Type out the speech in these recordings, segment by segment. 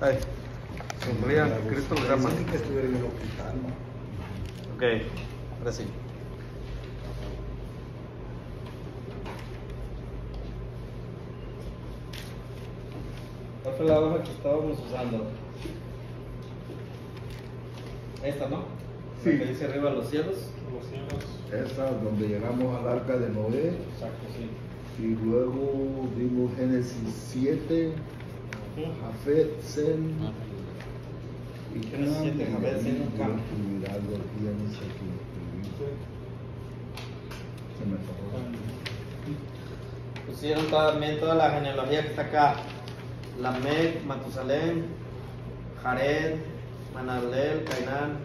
Ay, sonría, Cristo. Dicen que estuviera en el hospital, ¿no? Ok, ahora sí. ¿Cuál fue la hoja que estábamos usando? Esta, ¿no? Sí. La que dice arriba los cielos. Los cielos. Esa, donde llegamos al arca de Noé, Exacto, sí. y luego vimos Génesis 7, Jafet, y Cam, 7, y Jafet, sé qué escribir. Se me. Pusieron también toda la genealogía que está acá. Lamec, Matusalén, Jared, Manalel, Cainán,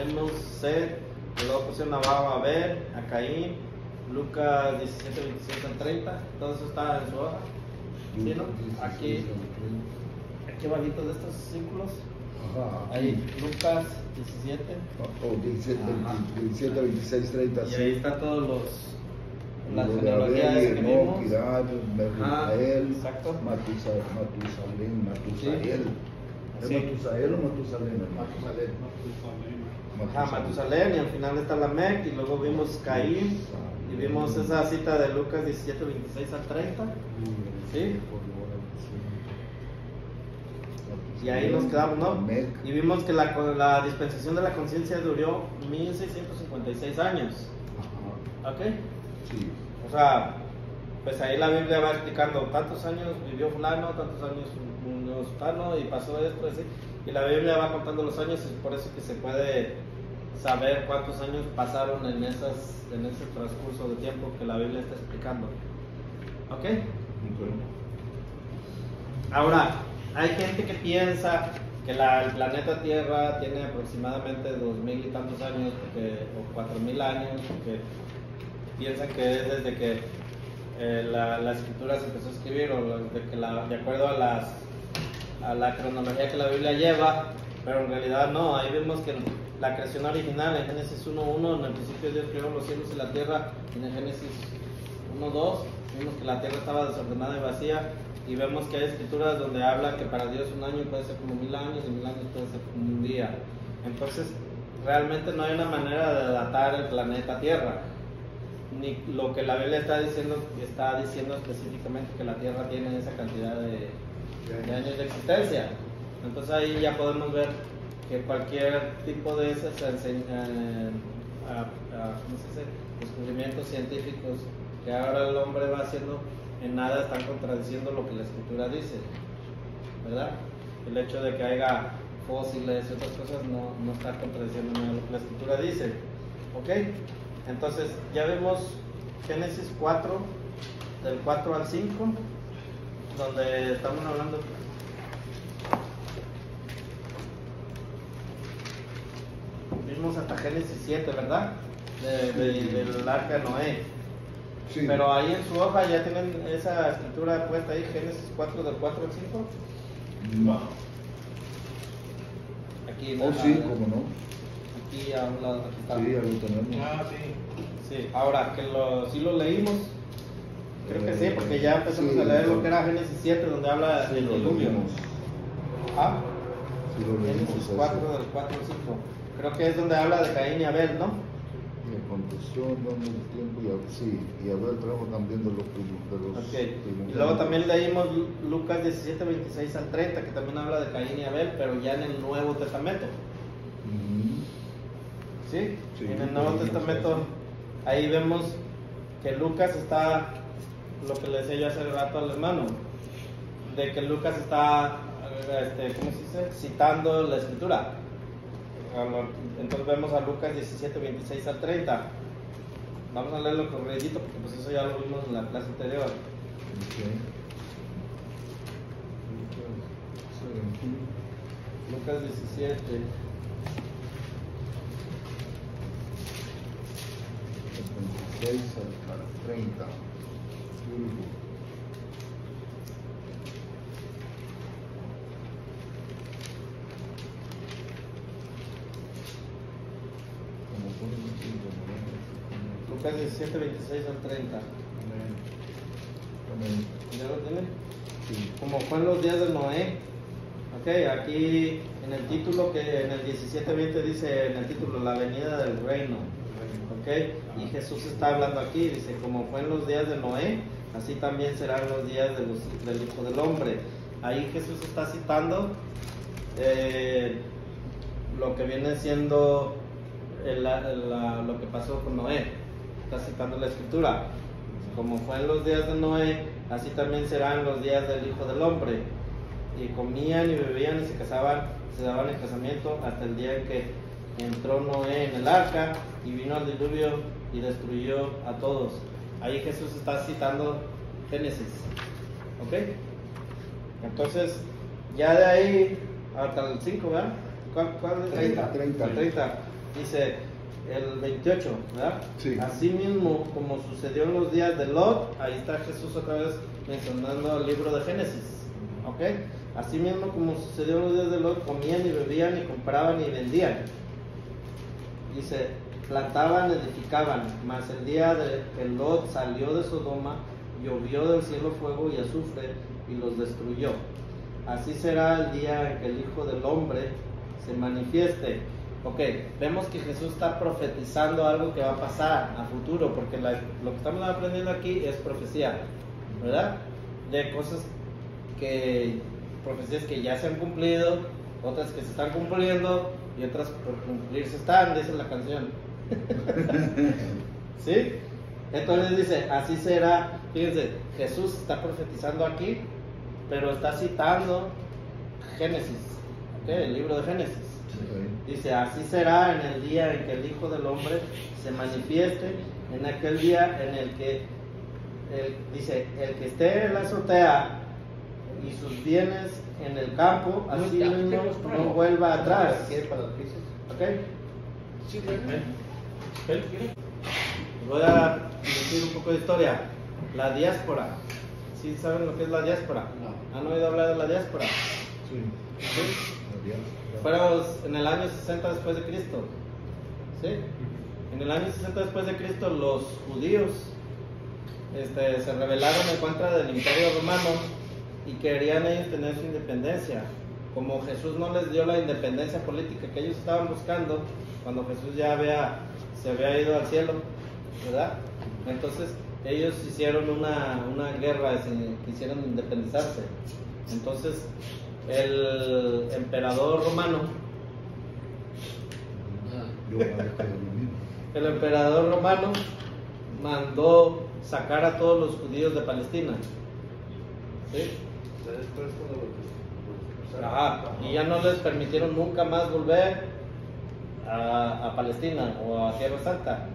Enos, Seth, y luego pusieron abajo a Abel, a Caín, Lucas 17, 27 al 30, todo eso está en su hoja. Aquí, aquí abajito de estos círculos, Ajá. ahí, Lucas 17, Oh, 17, Ajá. 27, 26, 30, y ahí están todos los, las Lo de genealogías Abel, que vimos. Mehujael, exacto. Matusa- Matusalén, Matusael. ¿Es Sí. Matusael o Matusalén? hermano? Ajá, Matusalén y al final está la Mec y luego vimos Caín y vimos esa cita de Lucas 17, 26 al 30 Sí. y ahí nos quedamos, ¿no? Y vimos que la, la dispensación de la conciencia duró 1656 años. ¿ok? Sí. O sea, pues ahí la Biblia va explicando tantos años vivió fulano, tantos años un sultano y pasó esto, así. Y la Biblia va contando los años y por eso que se puede saber cuántos años pasaron en, esas, en ese transcurso de tiempo que la Biblia está explicando. ¿Ok? Ahora, hay gente que piensa que la- el planeta Tierra tiene aproximadamente dos mil y tantos años, porque, o cuatro mil años, porque piensan que es desde que eh, la, la escritura se empezó a escribir, o la- de, que la- de acuerdo a, las, a la cronología que la Biblia lleva, pero en realidad no, ahí vemos que la creación original en Génesis 1.1, en el principio Dios creó los cielos y la tierra, en Génesis 1.2 vimos que la tierra estaba desordenada y vacía, y vemos que hay escrituras donde habla que para Dios un año puede ser como mil años y mil años puede ser como un día. Entonces, realmente no hay una manera de datar el planeta Tierra. Ni lo que la Biblia está diciendo, está diciendo específicamente que la Tierra tiene esa cantidad de, de años de existencia. Entonces ahí ya podemos ver que cualquier tipo de esas eh, descubrimientos científicos que ahora el hombre va haciendo en nada están contradiciendo lo que la escritura dice, ¿verdad? El hecho de que haya fósiles y otras cosas no, no está contradiciendo nada lo que la escritura dice, ¿ok? Entonces ya vemos Génesis 4, del 4 al 5, donde estamos hablando Vimos hasta Génesis 7, ¿verdad? De- de- del arca de Noé. Sí. Pero ahí en su hoja ya tienen esa escritura puesta ahí, Génesis 4, del 4 al 5. No. Aquí, Oh, ¿no? sí, cómo no. Aquí a un lado, aquí está. Sí, ya lo tenemos. Ah, sí. Sí, ahora que lo, sí lo leímos, creo que sí, porque ya empezamos Sí, a leer lo- que era Génesis 7, donde habla Sí, del diluvio. Ah, Sí, lo leímos. Génesis eso. 4, del 4 al 5. Creo que es donde habla de Caín y Abel, ¿no? Y aconteció dando el tiempo y a- sí, y a ver, trajo también de los de los Ok. Y luego también leímos Lu- Lucas 17, 26 al 30, que también habla de Caín y Abel, pero ya en el Nuevo Testamento. ¿Sí? Sí, en el Nuevo Testamento, ahí vemos que Lucas está, lo que le decía yo hace rato al hermano, de que Lucas está, este, ¿cómo se dice? Citando la escritura. Ah, Entonces vemos a Lucas 17, 26 al 30. Vamos a leerlo corredito porque pues eso ya lo vimos en la clase anterior. Ok. Lucas 17. 26 al 30. 27, 26 al 30. Amén. ¿Ya lo tiene? Como fue en los días de Noé. Ok, aquí en el título que en el 17, 20 dice en el título la venida del reino. Ok, y Jesús está hablando aquí, dice, como fue en los días de Noé, así también serán los días del Hijo del Hombre. Ahí Jesús está citando eh, lo que viene siendo lo que pasó con Noé. Está citando la escritura. Como fue en los días de Noé, así también serán los días del Hijo del Hombre. Y comían y bebían y se casaban, se daban en casamiento hasta el día en que entró Noé en el arca y vino el diluvio y destruyó a todos. Ahí Jesús está citando Génesis. ¿Ok? Entonces, ya de ahí hasta el 5, ¿verdad? ¿Cuál, cuál es? 30, 30. El 30. Dice el 28, ¿verdad? Sí. Así mismo, como sucedió en los días de Lot, ahí está Jesús otra vez mencionando el libro de Génesis. ¿Ok? Así mismo como sucedió en los días de Lot, comían y bebían y compraban y vendían. Dice, plantaban, edificaban, mas el día de que Lot salió de Sodoma, llovió del cielo fuego y azufre y los destruyó. Así será el día en que el Hijo del Hombre se manifieste. Ok, vemos que Jesús está profetizando algo que va a pasar a futuro, porque lo que estamos aprendiendo aquí es profecía, ¿verdad? De cosas que, profecías que ya se han cumplido, otras que se están cumpliendo y otras por cumplirse están, dice la canción. ¿Sí? Entonces dice, así será, fíjense, Jesús está profetizando aquí, pero está citando Génesis, ¿ok? el libro de Génesis. Dice, así será en el día en que el Hijo del Hombre se manifieste, en aquel día en el que, el- dice, el que esté en la azotea y sus bienes en el campo, así mismo no vuelva atrás. ¿Ok? Voy a decir un poco de historia. La diáspora. ¿Sí saben lo que es la diáspora? ¿Han oído hablar de la diáspora? Sí. ¿Sí? Fueron en el año 60 después de Cristo. ¿Sí? En el año 60 después de Cristo los judíos este, se rebelaron en contra del imperio romano y querían ellos tener su independencia. Como Jesús no les dio la independencia política que ellos estaban buscando, cuando Jesús ya había, se había ido al cielo, ¿verdad? Entonces ellos hicieron una, una guerra, quisieron independizarse. Entonces el emperador romano, el emperador romano mandó sacar a todos los judíos de Palestina. ¿Sí? Y ya no les permitieron nunca más volver a, Palestina o a Tierra Santa.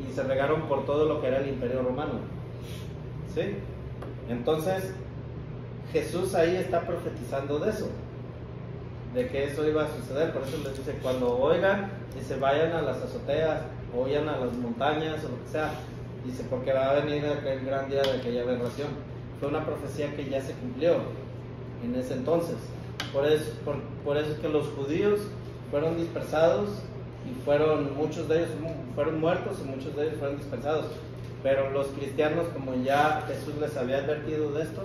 Y se regaron por todo lo que era el imperio romano. ¿Sí? Entonces, Jesús ahí está profetizando de eso, de que eso iba a suceder. Por eso les dice, cuando oigan se vayan a las azoteas, o vayan a las montañas o lo que sea, dice, porque va a venir aquel gran día de aquella aberración. Fue una profecía que ya se cumplió en ese entonces. Por eso, por, eso es que los judíos fueron dispersados y fueron, muchos de ellos fueron muertos y muchos de ellos fueron dispersados. Pero los cristianos, como ya Jesús les había advertido de esto,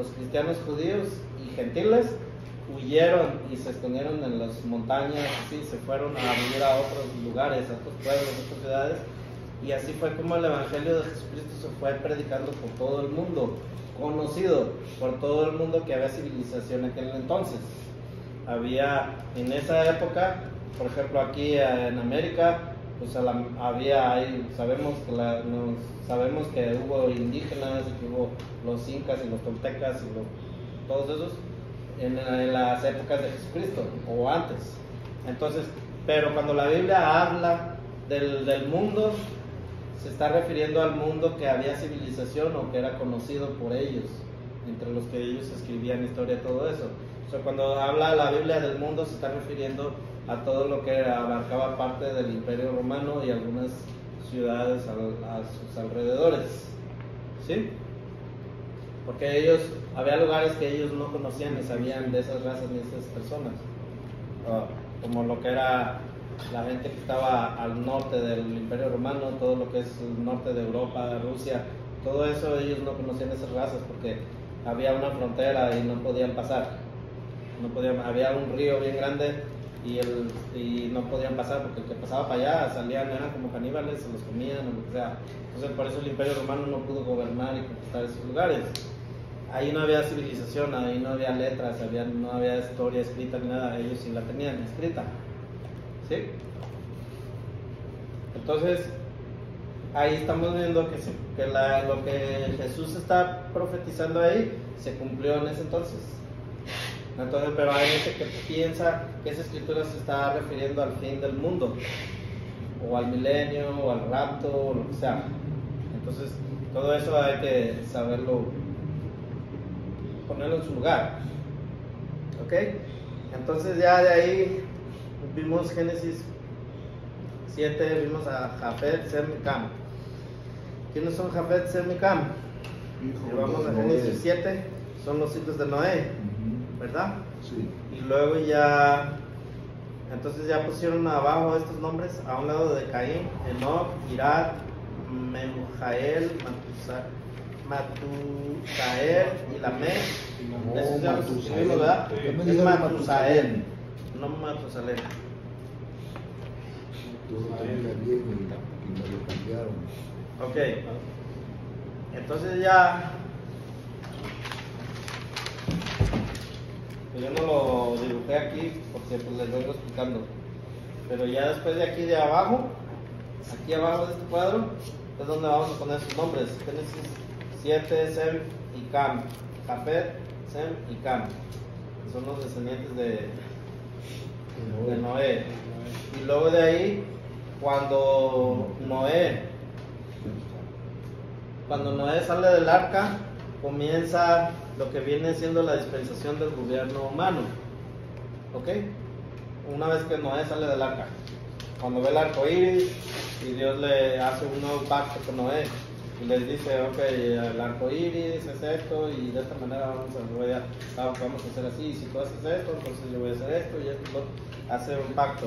los cristianos judíos y gentiles huyeron y se escondieron en las montañas, así se fueron a vivir a otros lugares, a otros pueblos, a otras ciudades. Y así fue como el Evangelio de Jesucristo se fue predicando por todo el mundo, conocido por todo el mundo que había civilización en aquel entonces. Había en esa época, por ejemplo aquí en América, pues la- había ahí, sabemos que la- nos- sabemos que hubo indígenas y que hubo los incas y los toltecas y todos esos en, en las épocas de Jesucristo o antes. Entonces, pero cuando la Biblia habla del, del mundo, se está refiriendo al mundo que había civilización o que era conocido por ellos, entre los que ellos escribían historia todo eso. O sea, cuando habla la Biblia del mundo, se está refiriendo a todo lo que abarcaba parte del Imperio Romano y algunas ciudades a, sus alrededores. ¿Sí? Porque ellos, había lugares que ellos no conocían ni sabían de esas razas ni de esas personas. Ah, como lo que era la gente que estaba al norte del Imperio Romano, todo lo que es el norte de Europa, Rusia, todo eso ellos no conocían esas razas porque había una frontera y no podían pasar. no podían, había un río bien grande y, el, y no podían pasar porque el que pasaba para allá salían, eran como caníbales, se los comían o lo que sea. Entonces por eso el imperio romano no pudo gobernar y conquistar esos lugares. Ahí no había civilización, ahí no había letras, había, no había historia escrita ni nada, ellos sí la tenían escrita. ¿Sí? Entonces, ahí estamos viendo que, se- que la- lo que Jesús está profetizando ahí se cumplió en ese entonces. Entonces, pero hay gente que piensa que esa escritura se está refiriendo al fin del mundo, o al milenio, o al rapto, o lo que sea. Entonces, todo eso hay que saberlo, ponerlo en su lugar. ¿Ok? Entonces, ya de ahí vimos Génesis 7, vimos a Jafet, Sem y Cam. ¿Quiénes son Jafet, Sem y Cam? Hijo Y vamos a. Génesis 7, son los hijos de Noé. ¿Verdad? Sí. Y luego ya, entonces ya pusieron abajo estos nombres, a un lado de Caín, Enoch, Irad, Memujael, Matusa- Matusael y Lamech. No, Esos ya Matusael. ¿verdad? Es Matusael, no cambiaron. Ok. Entonces ya. Yo no lo dibujé aquí porque pues les vengo explicando. Pero ya después de aquí de abajo, aquí abajo de este cuadro, es donde vamos a poner sus nombres. Génesis 7, Sem y Cam. Jafet, Sem y Cam. Son los descendientes de, de Noé. Y luego de ahí, cuando Noé cuando Noé sale del arca, comienza lo que viene siendo la dispensación del gobierno humano. ¿Ok? Una vez que Noé sale del arca, cuando ve el arco iris y Dios le hace un nuevo pacto con Noé y les dice: Ok, el arco iris es esto y de esta manera vamos a, voy a- vamos a hacer así. Y si tú haces esto, entonces yo voy a hacer esto y esto, y lo otro". hace un pacto.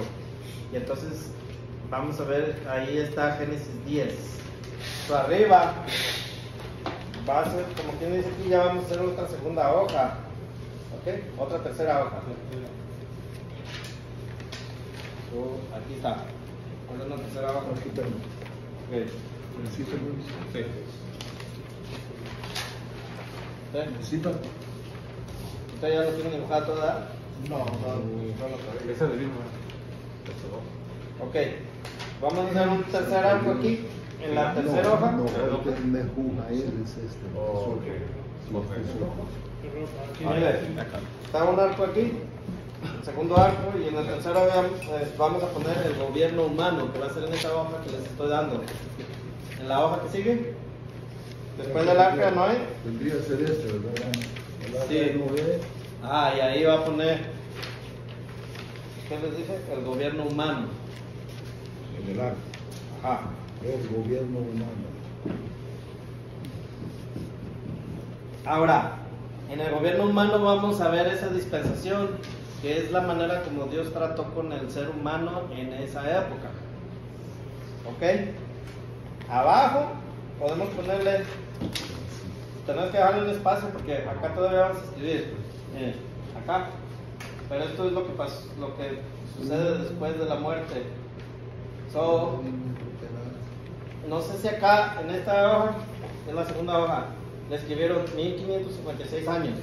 Y entonces vamos a ver, ahí está Génesis 10. So, arriba va a ser, como quien dice aquí, ya vamos a hacer otra segunda hoja. ¿Ok? Otra tercera hoja. So, aquí está. ¿Cuál es la tercera hoja? Aquí tengo. Ok. ¿Sí. ¿Usted ya lo tiene dibujado toda? No, no, no. Esa de mismo. Ok. Vamos a hacer un tercer arco aquí. En la tercera no, hoja. No, el juzga él es este. Oh, ok. Sí, es su- Mire, está un arco aquí, el segundo arco, y en tercero veamos, eh, vamos a poner el gobierno humano, que va a ser en esa hoja que les estoy dando. En la hoja que sigue, después del arco de Noé, Tendría que ser este, ¿verdad? Sí. de ah, y ahí va a poner, ¿qué les dije? El gobierno humano. en el arca. Ajá. El gobierno humano. Ahora, en el gobierno humano vamos a ver esa dispensación, que es la manera como Dios trató con el ser humano en esa época. ¿Ok? Abajo podemos ponerle, tenemos que dejarle un espacio porque acá todavía vamos a escribir. Acá. Pero esto es lo que pasó, lo que sucede después de la muerte. So, no sé si acá, en esta hoja, en la segunda hoja, le escribieron 1556 años.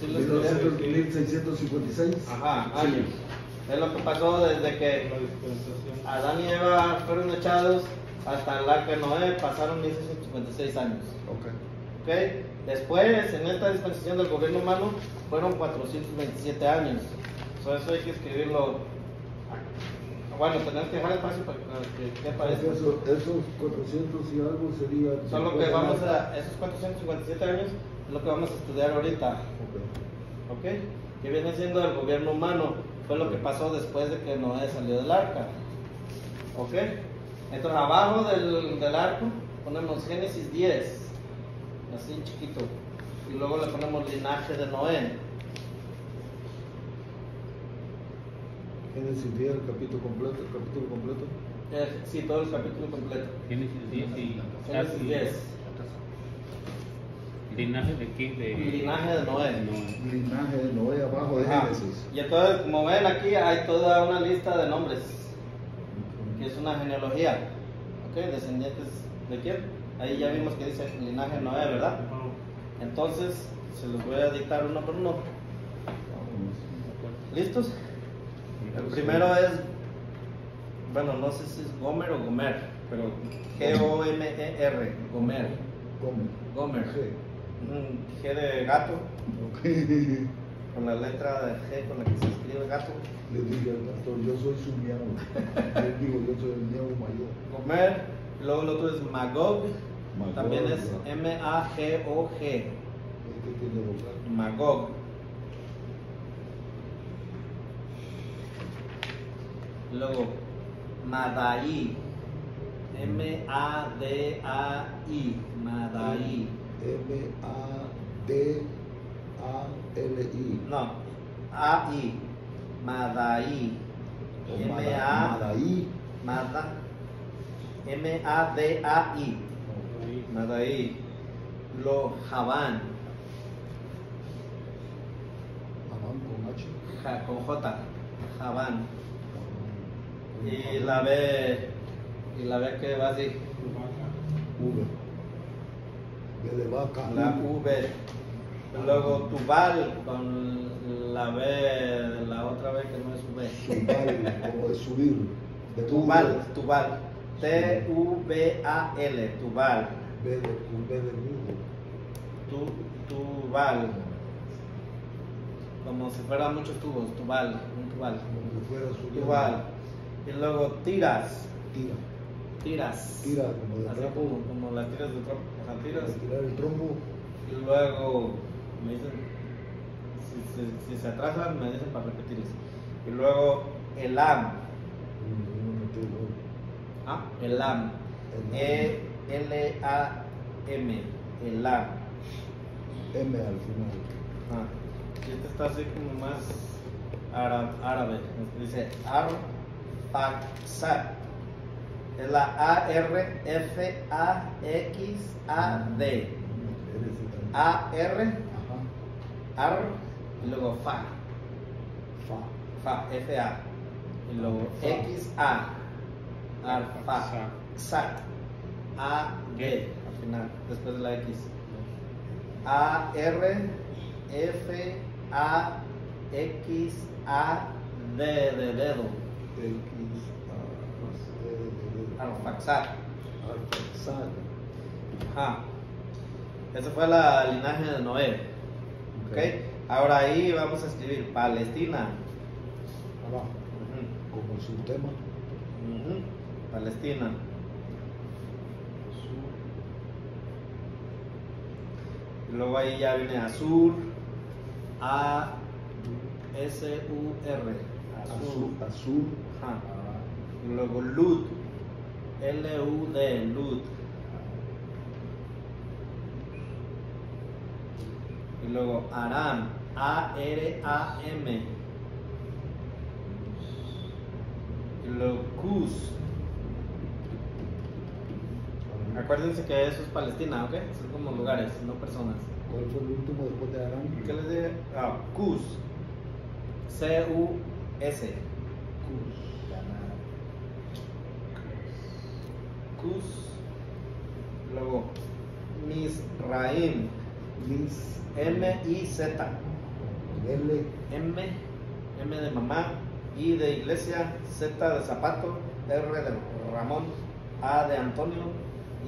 ¿Sí lo escribieron? 1656. Ajá, años. Es lo que pasó desde que Adán y Eva fueron echados hasta el arca de Noé, pasaron 1656 años. Ok. ¿Ok? Después, en esta dispensación del gobierno humano, fueron 427 años. So, eso hay que escribirlo. Bueno, tenemos que dejar espacio para que esto. Eso- esos 400 y algo sería. Solo que vamos a, esos 457 años es lo que vamos a estudiar ahorita, Ok. ¿ok? Que viene siendo el gobierno humano, fue lo que pasó después de que Noé salió del arca, ¿ok? Entonces abajo del, del arco ponemos Génesis 10, así chiquito, y luego le ponemos linaje de Noé, Génesis 10, el capítulo completo, el capítulo completo. Eh, sí, todo el capítulo completo. Génesis 10 y Génesis 10. Y ¿Linaje de? De... Linaje de Noé. No. Linaje de Noé abajo de. Génesis. Y entonces, como ven aquí, hay toda una lista de nombres, que es una genealogía. ¿Ok? Descendientes de quién? Ahí ya vimos que dice linaje de Noé, ¿verdad? Entonces, se los voy a dictar uno por uno. ¿Listos? El primero es, bueno, no sé si es Gomer o Gomer, pero G-O-M-E-R, Gomer. ¿Cómo? Gomer. Sí. Un G de gato, con la letra de G con la que se escribe gato. Le dije al pastor, yo soy su miau. Yo digo, yo soy el miau mayor. Gomer, luego el otro es Magog, Magog, también es. M-A-G-O-G, Este tiene vocal. Magog. Luego, Madai, M-A-D-A-I, Madai. M-A-D-A-L-I. No, A-I, Madai. O M-A, Madaí. Mada, M-A-D-A-I, Madai. Lo Javán, Amán con H. Ja- con J, Javán. Y la B, y la B que va así, V. De vaca. la V. Luego Tubal con la B, la otra B que no es V. Subal, como de subir. De Tubal. Tubal. T-U-B-A-L, Tubal. B de, B. Tu, tubal. Como si fueran muchos tubos, Tubal, un Tubal. Como si fuera subiendo. Tubal. Y luego tiras, Tira. tiras. Tira, como de Así como, como las tiras de trompo, o sea, tiras. Tirar el trombo. Y luego me dicen, si, si- si se atrasan, me dicen para repetirles. Y luego Elam, ah, Elam, E E-L-A-M, Elam. M al final. Ah, y este está así como más ára- árabe. Dice Arfaxad. Es la A-R-F-A-X-A-D. A-R. Ar, y luego Fa. Fa. Fa, F-A. Y luego X-A. Arfa. Xat. A-G al final, después de la X. A R F A X A D de dedo. X. A. D de- Arfaxad. Arfaxad. Ajá. Ese fue la linaje de Noé. ¿Ok? Ahora ahí vamos a escribir Palestina. Como su tema. ujú, Palestina. Y luego ahí ya viene Azur. A S U R. Azul. Azul. Ajá. Y luego Lud. Lud. Y luego Aram. A R A M. Y luego Cus. Acuérdense que eso es Palestina, ¿ok? Son como lugares, no personas. ¿Cuál fue el último después de Aram? ¿Qué les dije? Ah, Cus. C-U-S. Cus. Luego, Misraim. Mis. M-I-Z. L. M. M de mamá. I de iglesia. Z de zapato. R de Ramón. A de Antonio.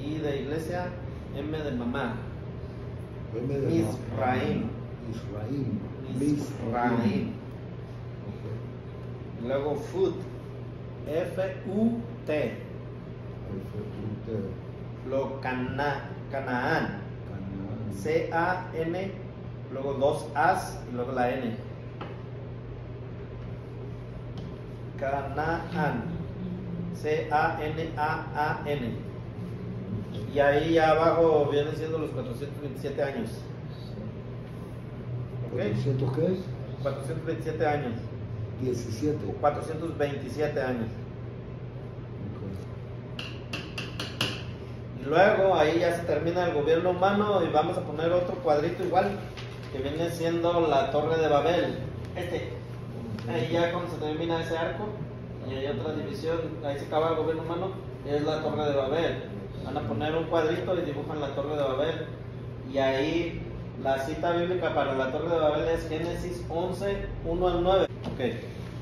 I de iglesia. M de mamá. M de Misraim. Misraim. Misraim. Ok. Y Luego, Food. Fue tu te- Luego, Cana, Canaán. C-A-N, luego dos A's y luego la N. Canaán. C-A-N-A-A-N. Y ahí abajo vienen siendo los 427 años. ¿Ok? ¿400 qué es? 427 años. 17. 427 años. Luego ahí ya se termina el gobierno humano y vamos a poner otro cuadrito igual, que viene siendo la Torre de Babel. Este. Ahí ya cuando se termina ese arco, y hay otra división, ahí se acaba el gobierno humano, y es la Torre de Babel. Van a poner un cuadrito y dibujan la Torre de Babel. Y ahí la cita bíblica para la Torre de Babel es Génesis 11, 1 al 9. Ok.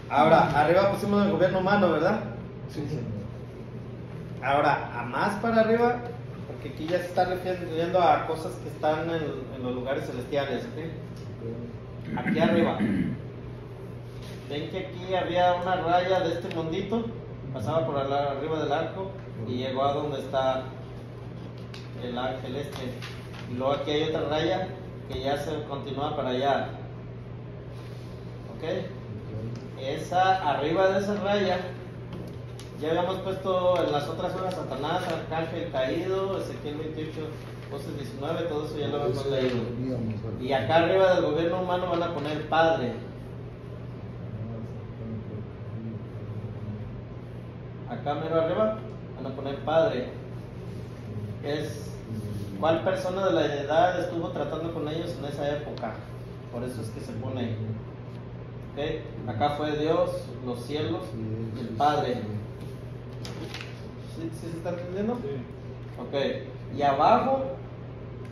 Ahora, arriba pusimos el gobierno humano, ¿verdad? Sí, señor. Ahora, a más para arriba, porque aquí ya se está refiriendo a cosas que están en, en los lugares celestiales. Aquí arriba. Ven que aquí había una raya de este mundito, pasaba por arriba del arco y llegó a donde está el ángel este. Y luego aquí hay otra raya que ya se continúa para allá. ¿Ok? Esa, arriba de esa raya, ya habíamos puesto en las otras horas Satanás, Arcángel caído, Ezequiel 28, Voces 19, todo eso ya lo habíamos leído. Y acá arriba del gobierno humano van a poner Padre. Acá mero arriba van a poner Padre. Es cuál persona de la edad estuvo tratando con ellos en esa época. Por eso es que se pone. Acá fue Dios, los cielos y el Padre. ¿Sí, sí se está entendiendo? Ok. Y abajo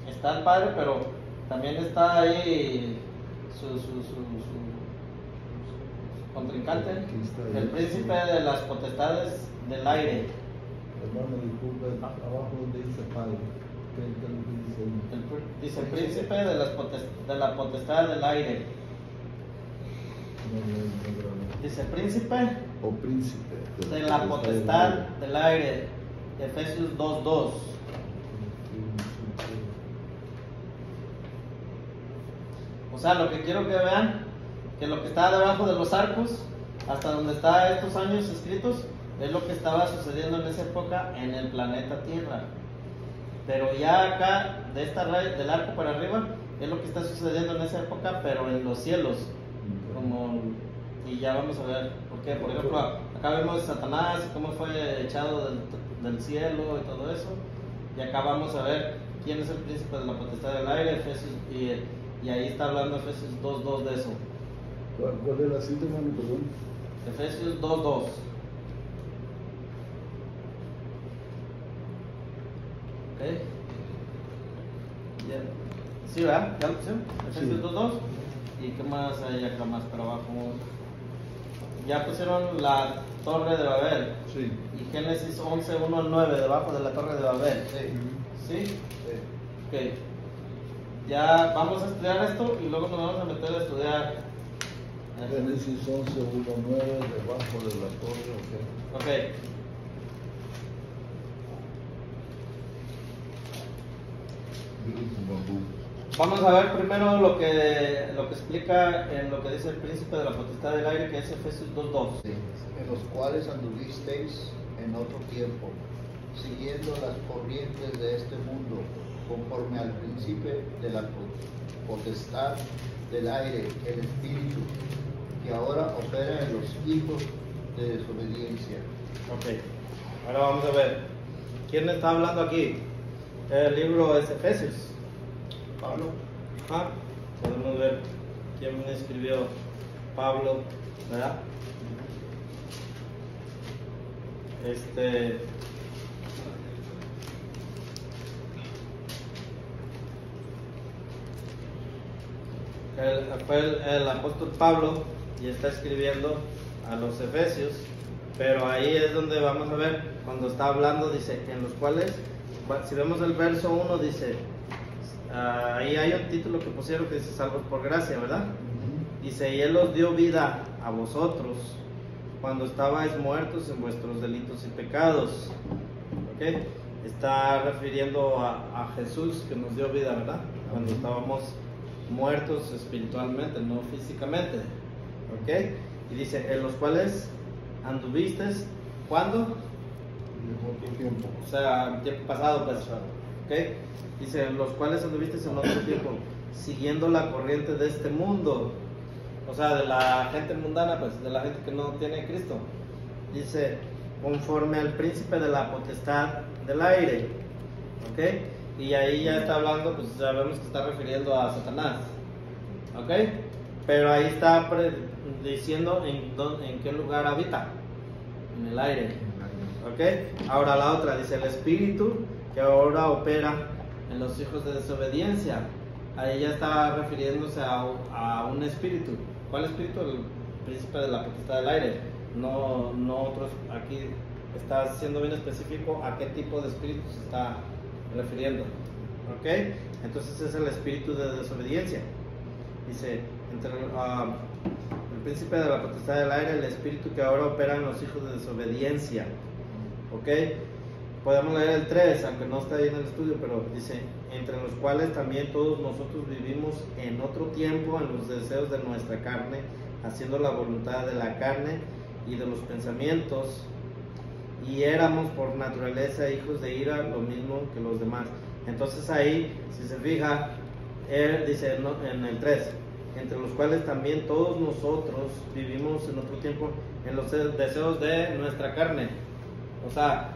está el Padre, pero también está ahí su, su, su, su- su contrincante, el príncipe de las potestades del aire. Hermano, disculpe, abajo donde dice padre, ¿qué qué es lo que dice? El príncipe de, las de la potestad del aire. No, no, no, no, no. Dice príncipe O príncipe. De la potestad del aire. Efesios 2.2. O sea, lo que quiero que vean, que lo que está debajo de los arcos, hasta donde está estos años escritos, es lo que estaba sucediendo en esa época en el planeta Tierra. Pero ya acá, de esta raya, del arco para arriba, es lo que está sucediendo en esa época, pero en los cielos. Como, y ya vamos a ver, porque por ejemplo, acá vemos Satanás y cómo fue echado del, del cielo y todo eso. Y acá vamos a ver quién es el príncipe de la potestad del aire, Efesios, y, y ahí está hablando Efesios 2.2 de eso. ¿Cuál, cuál es la cita, hermano? Perdón. Efesios 2.2. Ok. Ya. ¿Sí, verdad? ¿Ya lo pusieron? Efesios Sí. 2.2. ¿Y qué más hay acá más para abajo? Ya pusieron la torre de Babel. Sí. Y Génesis 11, 1 al 9, debajo de la torre de Babel. ¿Sí? Ok. Ya vamos a estudiar esto y luego nos vamos a meter a estudiar. Génesis 11, 1, 9, debajo de la torre, ok. Ok. Beautiful bambú. Vamos a ver primero lo que, lo que explica en lo que dice el príncipe de la potestad del aire, que es Efesios 2.2. en los cuales anduvisteis en otro tiempo, siguiendo las corrientes de este mundo, conforme al príncipe de la po- potestad del aire, el espíritu, que ahora opera en los hijos de desobediencia. Ok. Ahora vamos a ver. ¿Quién está hablando aquí? El libro es Efesios. Pablo, Ajá. Podemos ver quién escribió Pablo, ¿verdad? Este. El, fue el, el apóstol Pablo y está escribiendo a los Efesios, pero ahí es donde vamos a ver, cuando está hablando, dice, en los cuales, si vemos el verso 1, dice, Ah, ahí hay un título que pusieron que dice salvos por gracia, ¿verdad? Dice, y Él os dio vida a vosotros cuando estabais muertos en vuestros delitos y pecados. ¿Ok? Está refiriendo a, a Jesús que nos dio vida, ¿verdad? Cuando estábamos muertos espiritualmente, no físicamente. ¿Ok? Y dice, en los cuales anduviste, ¿cuándo? En tiempo. O sea, tiempo pasado, pues. Dice, los cuales anduviste en otro tiempo, siguiendo la corriente de este mundo. O sea, de la gente mundana, pues, de la gente que no tiene Cristo. Dice, conforme al príncipe de la potestad del aire, ¿ok? Y ahí ya está hablando, pues sabemos que está refiriendo a Satanás, ¿ok? Pero ahí está diciendo en, en qué lugar habita, en el aire, ¿ok? Ahora la otra dice el espíritu que ahora opera en los hijos de desobediencia. Ahí ya está refiriéndose a, a un espíritu. ¿Cuál espíritu? El príncipe de la potestad del aire. No, no otros. Aquí está siendo bien específico a qué tipo de espíritu se está refiriendo. ¿Ok? Entonces es el espíritu de desobediencia. Dice, entre ah, el príncipe de la potestad del aire, el espíritu que ahora opera en los hijos de desobediencia. ¿Ok? Podemos leer el 3, aunque no está ahí en el estudio, pero dice, entre los cuales también todos nosotros vivimos en otro tiempo en los deseos de nuestra carne, haciendo la voluntad de la carne y de los pensamientos, y éramos por naturaleza hijos de ira, lo mismo que los demás. Entonces ahí, si se fija, él dice en el 3, entre los cuales también todos nosotros vivimos en otro tiempo en los deseos de nuestra carne. O sea,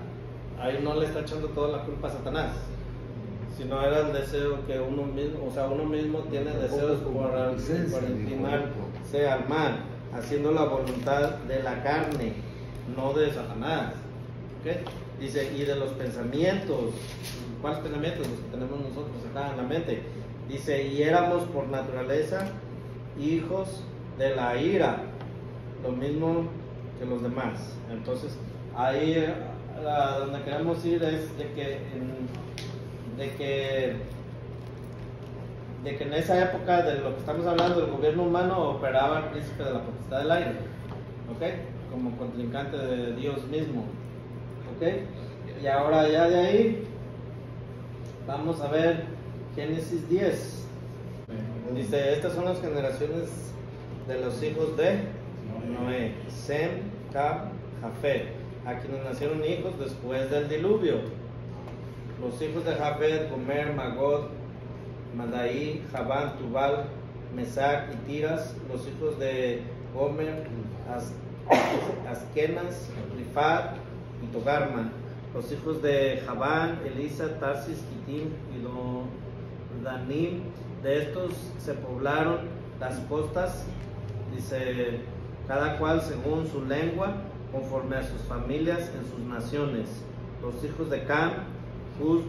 ahí no le está echando toda la culpa a Satanás, sino era el deseo que uno mismo, o sea, uno mismo tiene deseos por, por inclinarse al mal, haciendo la voluntad de la carne, no de Satanás. ¿ok? Dice, y de los pensamientos, ¿cuáles pensamientos? Los que tenemos nosotros acá en la mente. Dice, y éramos por naturaleza hijos de la ira, lo mismo que los demás. Entonces, ahí eh, a donde queremos ir es de que, en- de que de que en esa época de lo que estamos hablando del gobierno humano operaba el príncipe de la potestad del aire, ¿ok? Como contrincante de Dios mismo, ¿ok? Y ahora ya de ahí vamos a ver Génesis 10. Dice, estas son las generaciones de los hijos de Noé, Sem, Cam, Jafet, a quienes nacieron hijos después del diluvio. Los hijos de Jafet, Gomer, Magod, Madaí, Javán, Tubal, Mesac y Tiras. Los hijos de Gomer, As- Askenas, Rifat y Togarma. Los hijos de Javán, Elisa, Tarsis, Kitim y Danim. De estos se poblaron las costas, dice, cada cual según su lengua, conforme a sus familias en sus naciones. Los hijos de Cam, Cus,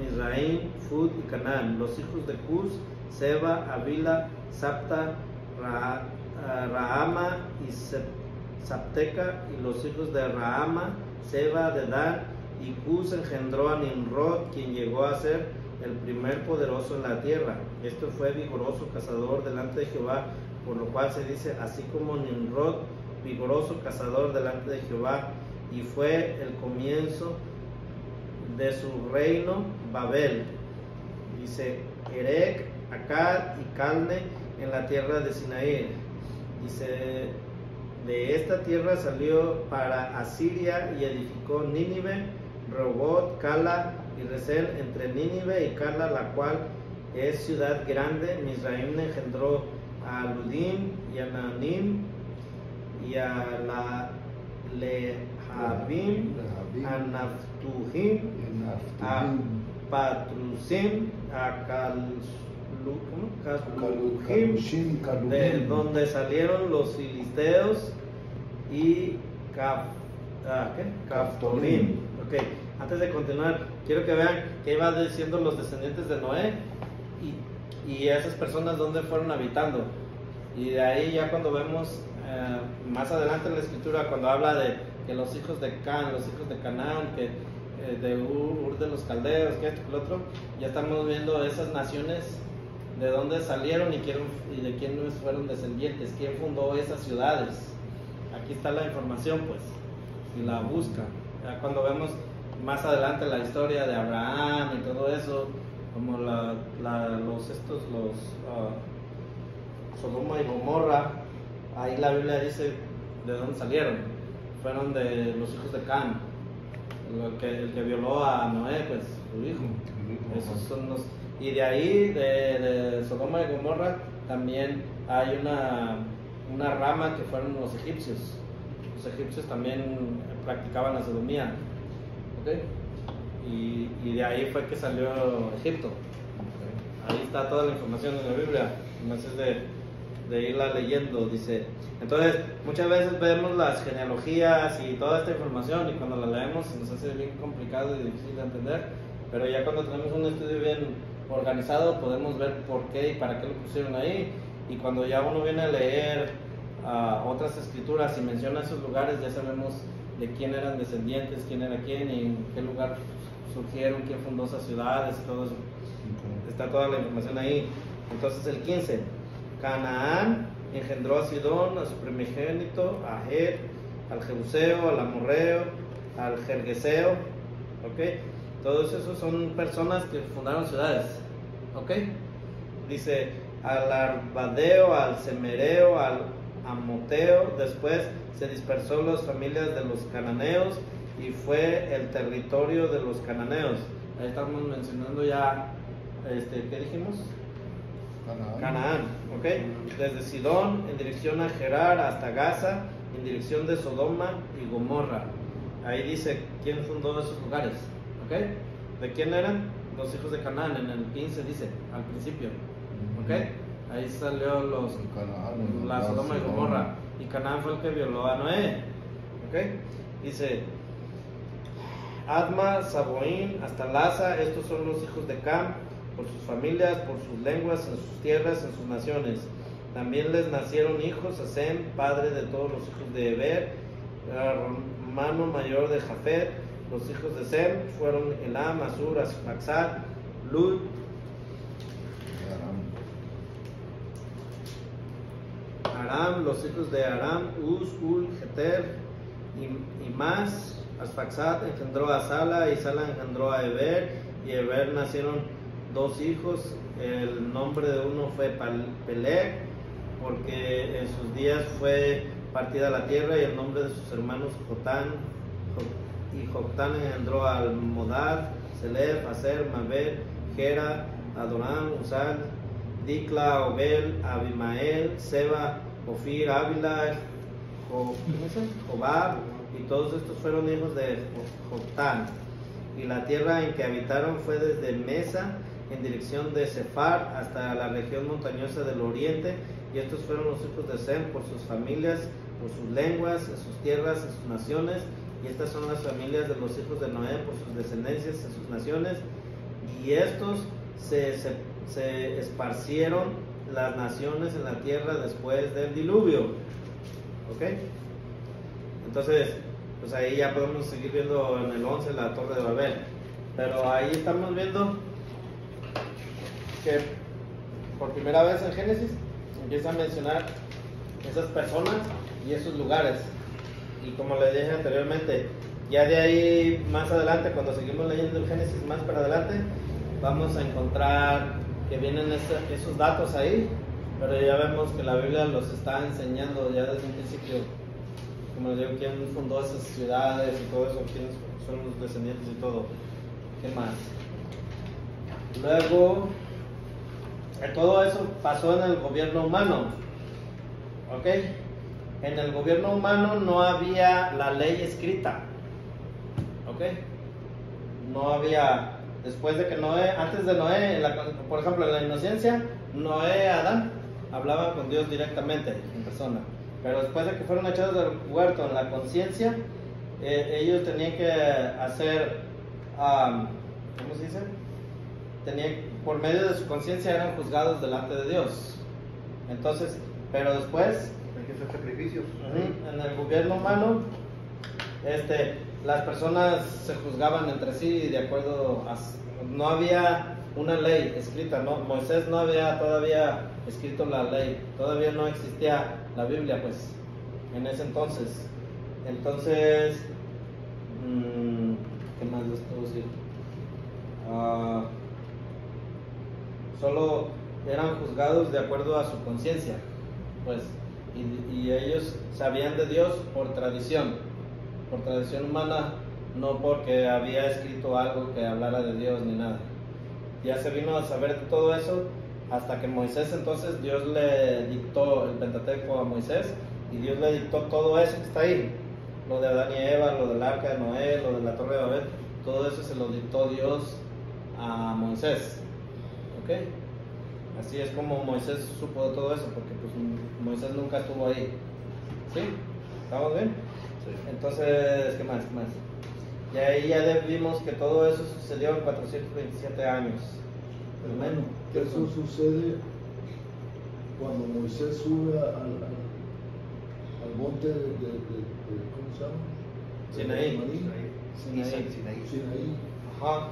Mizraim, Fud y Canaán. Los hijos de Cus, Seba, Avila, Sapta, Ra- ah, Rahama y Sep- Sapteca. Y los hijos de Rahama, Seba, Dedán. Y Cus engendró a Nimrod, quien llegó a ser el primer poderoso en la tierra. Esto fue vigoroso cazador delante de Jehová, por lo cual se dice, así como Nimrod, vigoroso cazador delante de Jehová, y fue el comienzo de su reino Babel. Dice Erec, Akkad y Calne en la tierra de Sinaí. Dice, de esta tierra salió para Asiria y edificó Nínive, Robot, Cala y Resel entre Nínive y Cala, la cual es ciudad grande. Misraim engendró a Ludim y a y a la Lehabim, a Naftuhim, a Patrusim, a. Calujim, de donde salieron los filisteos y Caf, ah, ¿qué? Caftorim. Ok, antes de continuar, quiero que vean que iba diciendo los descendientes de Noé y, y esas personas dónde fueron habitando. Y de ahí ya cuando vemos eh, más adelante en la escritura, cuando habla de que los hijos de Can, los hijos de Canaán, que eh, de Ur, de los caldeos, que esto, lo otro, ya estamos viendo esas naciones de dónde salieron y, quién- y de quiénes fueron descendientes, quién fundó esas ciudades. Aquí está la información, pues, si la buscan. Ya cuando vemos más adelante la historia de Abraham y todo eso, como la, los estos, los ah, Sodoma y Gomorra, ahí la Biblia dice de dónde salieron. Fueron de los hijos de Can, el que, el que violó a Noé, pues, su hijo. Esos son los. Y de ahí, de, de Sodoma y Gomorra, también hay una, una rama que fueron los egipcios. Los egipcios también practicaban la sodomía. ¿ok? Y, y de ahí fue que salió Egipto. Ahí está toda la información en la Biblia. Nomás es de, de irla leyendo, dice. Entonces, muchas veces vemos las genealogías y toda esta información y cuando la leemos nos hace bien complicado y difícil de entender. Pero ya cuando tenemos un estudio bien organizado podemos ver por qué y para qué lo pusieron ahí. Y cuando ya uno viene a leer ah, otras escrituras y menciona esos lugares, ya sabemos de quién eran descendientes, quién era quién y en qué lugar surgieron, quién fundó esas ciudades, todo eso. Está toda la información ahí. Entonces el 15, Canaán engendró a Sidón, a su primogénito, a Ger, al Jebuseo, al Amorreo, al Jergueseo, ¿ok? Todos esos son personas que fundaron ciudades, ¿ok? Dice al Arbadeo, al Semereo, al Amoteo, después se dispersó las familias de los cananeos y fue el territorio de los cananeos. Ahí estamos mencionando ya, este, ¿qué dijimos? Canaán. ¿ok? Desde Sidón en dirección a Gerar hasta Gaza, en dirección de Sodoma y Gomorra. Ahí dice quién fundó esos lugares, ¿ok? ¿De quién eran? Los hijos de Canaán, en el 15 dice, al principio, ¿ok? Ahí salió los, Canaán, la Sodoma y Gomorra. Y Canaán fue el que violó a Noé, ¿ok? Dice, Adma, Saboín, hasta Laza, estos son los hijos de Cam, por sus familias, por sus lenguas, en sus tierras, en sus naciones. También les nacieron hijos a Sem, padre de todos los hijos de Eber, hermano mayor de Jafet. Los hijos de Sem fueron Elam, Asur, Asfaxad, Lud, Aram, los hijos de Aram, Uz, Ul, Jeter y, y más. Asfaxad engendró a Sala y Sala engendró a Eber y Eber nacieron dos hijos. El nombre de uno fue Peleg porque en sus días fue partida la tierra y el nombre de sus hermanos Jotán Jo- y Jotán engendró al Modad, Selef, Aser, Mabel, Gera, Adorán, Usal, Dikla, Obel, Abimael, Seba, Ofir, Ávila, Jo-. Jobab, y todos estos fueron hijos de Jo- Jotán. Y la tierra en que habitaron fue desde Mesa en dirección de Sefar hasta la región montañosa del oriente, y estos fueron los hijos de Sem por sus familias, por sus lenguas, en sus tierras, sus naciones, y estas son las familias de los hijos de Noé por sus descendencias, en sus naciones, y estos se, se, se esparcieron las naciones en la tierra después del diluvio. ¿Ok? Entonces, pues ahí ya podemos seguir viendo en el 11 la torre de Babel. Pero ahí estamos viendo que por primera vez en Génesis empieza a mencionar esas personas y esos lugares. Y como les dije anteriormente, ya de ahí más adelante, cuando seguimos leyendo el Génesis más para adelante, vamos a encontrar que vienen esos datos ahí, pero ya vemos que la Biblia los está enseñando ya desde un principio, como les digo, quién fundó esas ciudades y todo eso, quiénes son los descendientes y todo. ¿Qué más? Luego, todo eso pasó en el gobierno humano, ¿ok? En el gobierno humano no había la ley escrita, ¿ok? No había, después de que Noé, antes de Noé, por ejemplo, en la inocencia, Noé, Adán, hablaban con Dios directamente, en persona. Pero después de que fueron echados del huerto en la conciencia, eh, ellos tenían que hacer, am, ¿cómo se dice? Tenían, por medio de su conciencia eran juzgados delante de Dios. Entonces, pero después Hay que hacer sacrificios. En el gobierno humano, este, las personas se juzgaban entre sí de acuerdo a... No había una ley escrita, ¿no? Moisés no había todavía escrito la ley, todavía no existía la Biblia, pues, en ese entonces. Entonces, mm, ¿qué más les puedo decir? Ah, solo eran juzgados de acuerdo a su conciencia, pues, y, ellos sabían de Dios por tradición, por tradición humana, no porque había escrito algo que hablara de Dios ni nada. Ya se vino a saber de todo eso hasta que Moisés entonces Dios le dictó el Pentateuco a Moisés y Dios le dictó todo eso que está ahí, lo de Adán y Eva, lo del arca de Noé, lo de la torre de Babel, todo eso se lo dictó Dios a Moisés. ¿Ok? Así es como Moisés supo de todo eso, porque pues Moisés nunca estuvo ahí. ¿Sí? ¿Estamos bien? Entonces, ¿qué más? ¿Qué más? Y ahí ya vimos que todo eso sucedió en 427 años. Hermano, eso sucede cuando Moisés sube al, al, monte de, de, de, de- ¿cómo se llama? Sinaí. Sinaí. Sinaí. Sinaí. Ajá.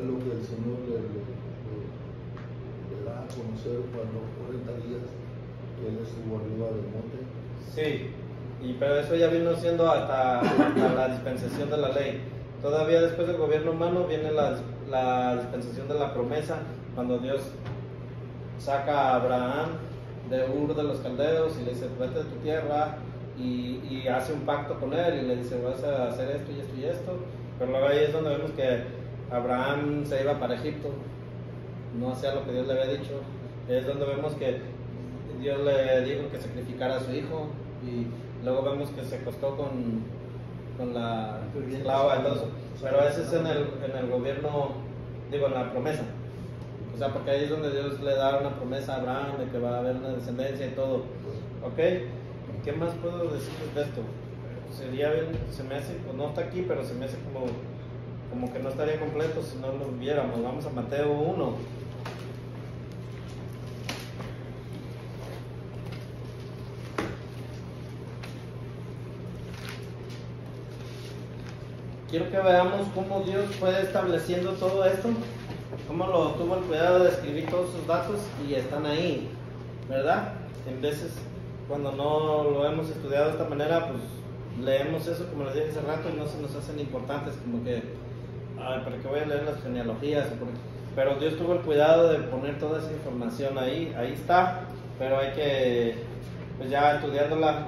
Es lo que el Señor le, le- le- le da a conocer cuando 40 días que él estuvo arriba del monte. Sí, y, pero eso ya vino siendo hasta, hasta la dispensación de la ley. Todavía después del gobierno humano viene la, la dispensación de la promesa, cuando Dios saca a Abraham de Ur de los Caldeos y le dice, vete de tu tierra, y, y hace un pacto con él y le dice, vas a hacer esto y esto y esto. Pero luego ahí es donde vemos que Abraham se iba para Egipto, no hacía lo que Dios le había dicho. Es donde vemos que Dios le dijo que sacrificara a su hijo y luego vemos que se acostó con, con la esclava y todo eso. Pero ese es en el, en el gobierno, digo, en la promesa. O sea, porque ahí es donde Dios le da una promesa a Abraham de que va a haber una descendencia y todo. ¿Ok? ¿Qué más puedo decirles de esto? Sería bien, se me hace, pues no está aquí, pero se me hace como, como que no estaría completo si no lo viéramos. Vamos a Mateo 1. Quiero que veamos cómo Dios fue estableciendo todo esto, cómo lo tuvo el cuidado de escribir todos sus datos y están ahí, ¿verdad? En veces, cuando no lo hemos estudiado de esta manera, pues leemos eso, como les dije hace rato, y no se nos hacen importantes, como que, ay, ¿para qué voy a leer las genealogías? Pero Dios tuvo el cuidado de poner toda esa información ahí, ahí está, pero hay que, pues ya estudiándola,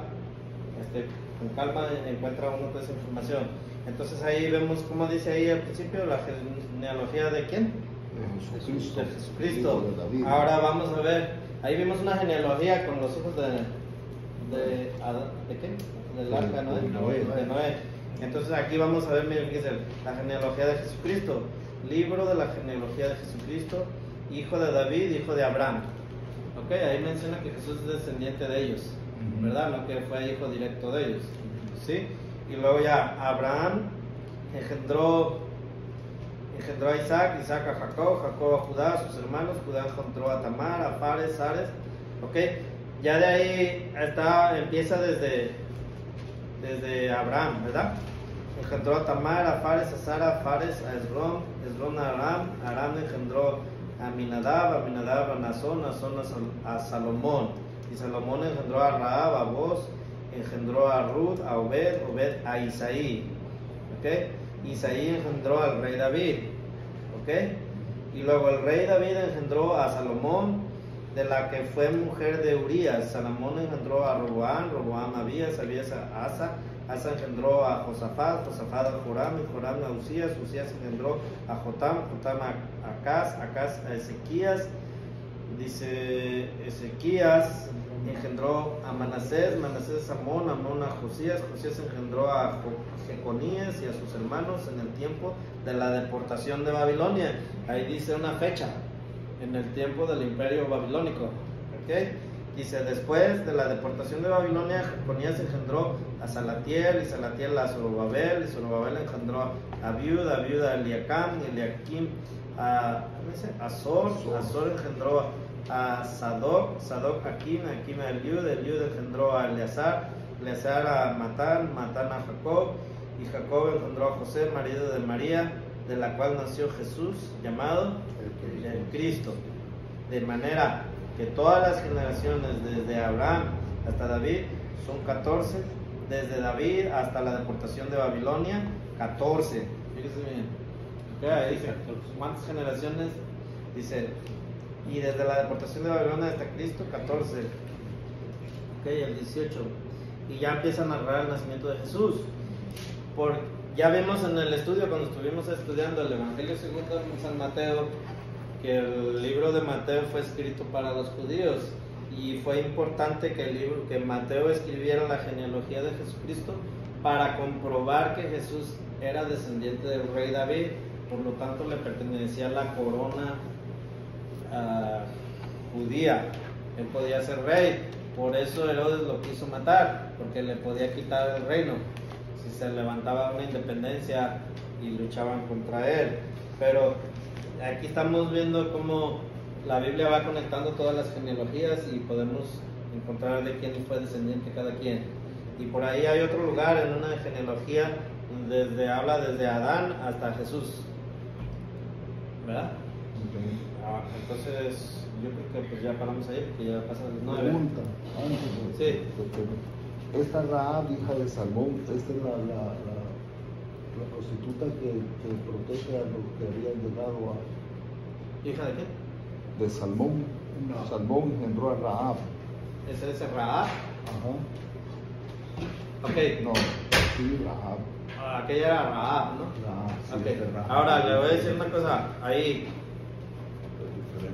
este, con calma encuentra uno toda esa información. Entonces ahí vemos como dice ahí al principio la genealogía de quién? De Jesucristo. De Jesucristo. de. Ahora vamos a ver, ahí vimos una genealogía con los hijos de de, Adán- ¿de qué? Del arca, ¿no? De Noé. Entonces aquí vamos a ver, miren, fíjense, la genealogía de Jesucristo. Libro de la genealogía de Jesucristo, hijo de David, hijo de Abraham. Ok, ahí menciona que Jesús es descendiente de ellos. ¿verdad? No que fue hijo directo de ellos. ¿Sí? Y luego ya, Abraham engendró, engendró a Isaac, Isaac a Jacob, Jacob a Judá, a sus hermanos, Judá engendró a Tamar, a Fares, Ares. Ok, ya de ahí está, empieza desde, desde Abraham, ¿verdad? Engendró a Tamar, a Fares, a Sara, a Fares, a Esrón, Esrón a Aram, Aram engendró a Minadab, a Minadab a Nazón, a Sal- a Salomón, y Salomón engendró a Raab, a Boz, engendró a Ruth, a Obed, Obed a Isaí, ¿ok? Isaí engendró al rey David, ¿ok? Y luego el rey David engendró a Salomón, de la que fue mujer de Urias. Salomón engendró a Roboam, Roboam a Abías, Abías a Asa, Asa engendró a Josafat, Josafat a Joram, Joram a Usías, Usías engendró a Jotam, Jotam a Acaz, Acaz a Ezequías, dice Ezequías engendró a Manasés, Manasés a Amón, Amón a Josías, Josías engendró a Jeconías y a sus hermanos en el tiempo de la deportación de Babilonia. Ahí dice una fecha, en el tiempo del imperio babilónico. ¿ok? Dice, después de la deportación de Babilonia, Jeconías engendró a Salatiel, y Salatiel a Zorobabel, y Zorobabel engendró a Abiud, Abiud a Eliacam, y Eliakim a ¿cómo dice? Azor, Azor engendró a Sadoc, Sadoc a Akim, Akim a Eliud, Eliud engendró a Eleazar, Eleazar a Matán, Matán a Jacob, y Jacob engendró a José, marido de María, de la cual nació Jesús, llamado el Cristo. De manera que todas las generaciones desde Abraham hasta David son 14, desde David hasta la deportación de Babilonia, 14. Fíjese bien. Dice, ¿cuántas generaciones? Dice, y desde la deportación de Babilonia hasta Cristo, 14. Ok, el 18. Y ya empieza a narrar el nacimiento de Jesús. Por, ya vimos en el estudio, cuando estuvimos estudiando el Evangelio según San Mateo, que el libro de Mateo fue escrito para los judíos y fue importante que el libro que Mateo escribiera la genealogía de Jesucristo para comprobar que Jesús era descendiente del rey David, por lo tanto le pertenecía la corona ah, judía. Él podía ser rey, por eso Herodes lo quiso matar, porque le podía quitar el reino si se levantaba una independencia y luchaban contra él. Pero aquí estamos viendo cómo la Biblia va conectando todas las genealogías y podemos encontrar de quién fue descendiente cada quien. Y por ahí hay otro lugar en una genealogía desde habla desde Adán hasta Jesús. ¿Verdad? Ah, entonces, yo creo que pues ya paramos ahí, porque ya pasan las nueve. Pregunta, antes Sí. esta Raab, hija de Salmón, esta es la, la, la, la prostituta que, que protege a los que habían llegado a, ¿Hija de qué? de Salmón. No. Salmón engendró a Raab. Ese es Raab. Ajá. Ok. No, sí, Raab. Ah, Aquella era Raab, ¿no? Raab, sí, Ok. es de Raab. Ahora le voy a decir una cosa. Ahí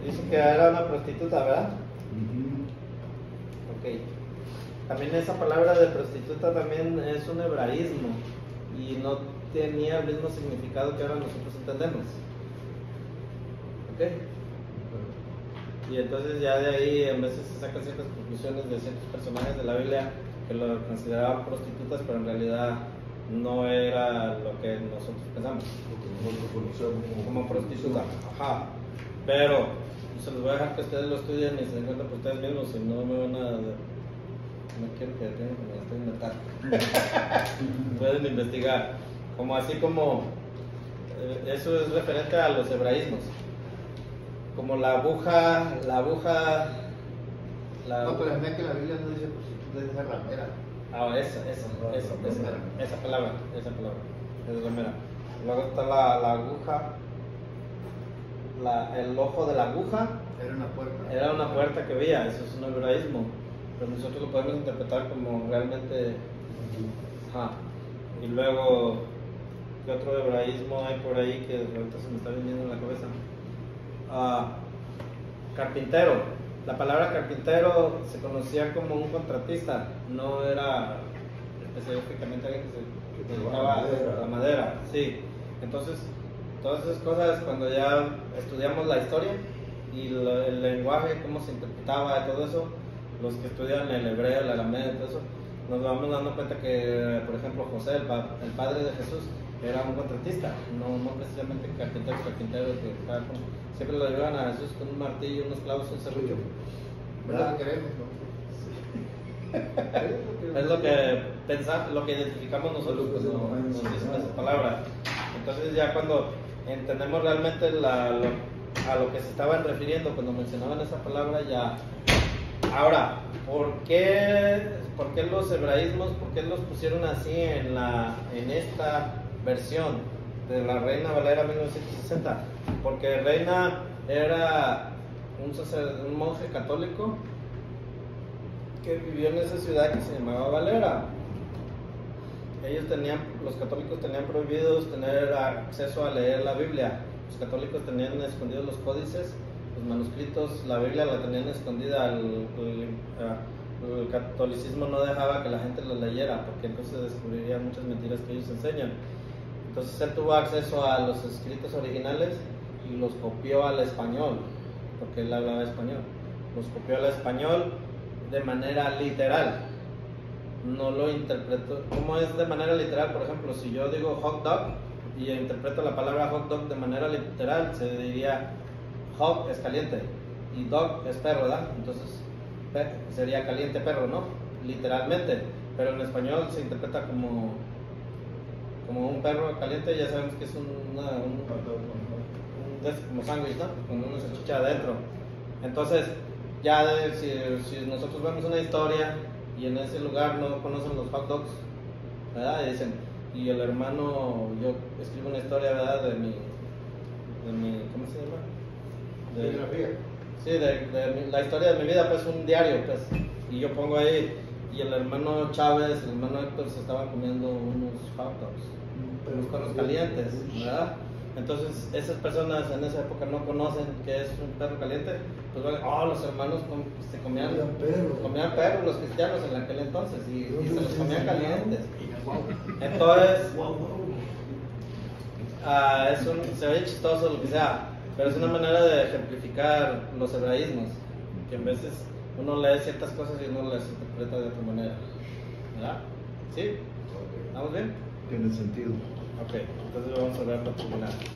dice que era una prostituta, ¿verdad? Ujú. Ok. También esa palabra de prostituta también es un hebraísmo y no tenía el mismo significado que ahora nosotros entendemos. ¿Ok? Y entonces ya de ahí en veces se sacan ciertas conclusiones de ciertos personajes de la Biblia que lo consideraban prostitutas, pero en realidad no era lo que nosotros pensamos como prostituta. Ajá. Pero se los voy a dejar que ustedes lo estudien y se den cuenta por ustedes mismos, si no me van a... No quiero que me estoy inventando. Pueden investigar. Como así como... eh, eso es referente a los hebraísmos. Como la aguja, la aguja... La, No, pero es que la Biblia no dice prostituta, dice ramera. Ah, esa, esa, esa, esa, esa palabra, esa palabra, es ramera. Luego está la, la aguja, la, el ojo de la aguja, Era una puerta. era una puerta que veía, eso es un hebraísmo, pero nosotros lo podemos interpretar como realmente, ajá. Y luego, ¿qué otro hebraísmo hay por ahí que ahorita se me está viniendo en la cabeza? Ah, carpintero. La palabra carpintero se conocía como un contratista, no era específicamente alguien que se dedicaba a la madera. Sí, entonces todas esas cosas cuando ya estudiamos la historia y lo- el lenguaje, cómo se interpretaba y todo eso, los que estudian el hebreo, el arameo y todo eso, nos vamos dando cuenta que, por ejemplo, José, el, pa- el padre de Jesús, era un contratista, no, no precisamente carpintero, carpintero, que estaba con- siempre lo llevaban a Jesús con un martillo, unos clavos, un serrucho. ¿Verdad? Queremos, ¿no? Es lo que pensar, lo que identificamos nosotros Es lo que cuando se nos dicen esas palabras. Entonces ya cuando entendemos realmente la- lo- a lo que se estaban refiriendo cuando mencionaban esa palabra, ya... Ahora, ¿por qué, por qué los hebraísmos, por qué los pusieron así en, la, en esta versión de la Reina Valera 1960? Porque Reina era un, monje católico que vivió en esa ciudad que se llamaba Valera. Ellos tenían, los católicos tenían prohibidos tener acceso a leer la Biblia. Los católicos tenían escondidos los códices, los manuscritos, la Biblia la tenían escondida. El, el- catolicismo no dejaba que la gente la leyera porque entonces descubrirían muchas mentiras que ellos enseñan. Entonces él tuvo acceso a los escritos originales y los copió al español, porque él hablaba español. Los copió al español de manera literal. No lo interpretó. ¿Cómo es de manera literal? Por ejemplo, si yo digo hot dog y interpreto la palabra hot dog de manera literal, se diría hot es caliente y dog es perro, ¿verdad? Entonces sería caliente perro, ¿no? Literalmente. Pero en español se interpreta como como un perro caliente, ya sabemos que es un- una, un, un des- como sándwich, ¿no? Con una salchicha adentro. Entonces, ya de- si, si nosotros vemos una historia y en ese lugar no conocen los hot dogs, ¿verdad? Y dicen, y el hermano, yo escribo una historia, ¿verdad? De mi, de mi ¿cómo se llama? De- Biografía. Sí, de, la historia de mi vida, pues un diario, pues. Y yo pongo ahí, y el hermano Chávez, el hermano Héctor se estaban comiendo unos hot dogs, unos perros calientes, ¿verdad? Entonces, esas personas en esa época no conocen qué es un perro caliente, pues van, oh, los hermanos com- se comían, Comían perros. comían perros los cristianos en aquel entonces, y, y se los comían calientes. Entonces, ah, es un, se ve chistoso lo que sea, pero es una manera de ejemplificar los hebraísmos, que en veces uno lee ciertas cosas y uno las interpreta de otra manera. ¿Verdad? ¿Sí? ¿Estamos bien? Tiene sentido. Ok, entonces vamos a ver para terminar.